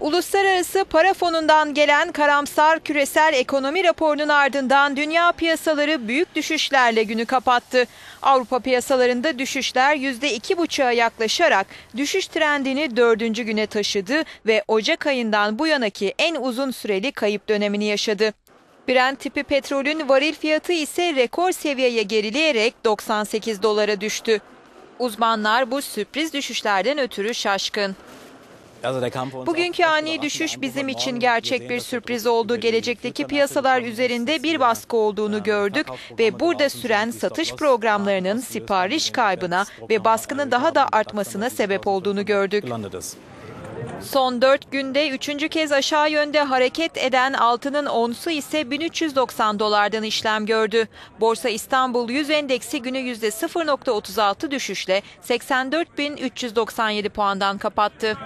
Uluslararası Para Fonu'ndan gelen karamsar küresel ekonomi raporunun ardından dünya piyasaları büyük düşüşlerle günü kapattı. Avrupa piyasalarında düşüşler %2,5'a yaklaşarak düşüş trendini dördüncü güne taşıdı ve Ocak ayından bu yanaki en uzun süreli kayıp dönemini yaşadı. Brent tipi petrolün varil fiyatı ise rekor seviyeye gerileyerek 98 dolara düştü. Uzmanlar bu sürpriz düşüşlerden ötürü şaşkın. Bugünkü ani düşüş bizim için gerçek bir sürpriz oldu. Gelecekteki piyasalar üzerinde bir baskı olduğunu gördük ve burada süren satış programlarının sipariş kaybına ve baskının daha da artmasına sebep olduğunu gördük. Son 4 günde üçüncü kez aşağı yönde hareket eden altının onsu ise 1390 dolardan işlem gördü. Borsa İstanbul 100 endeksi günü %0.36 düşüşle 84.397 puandan kapattı.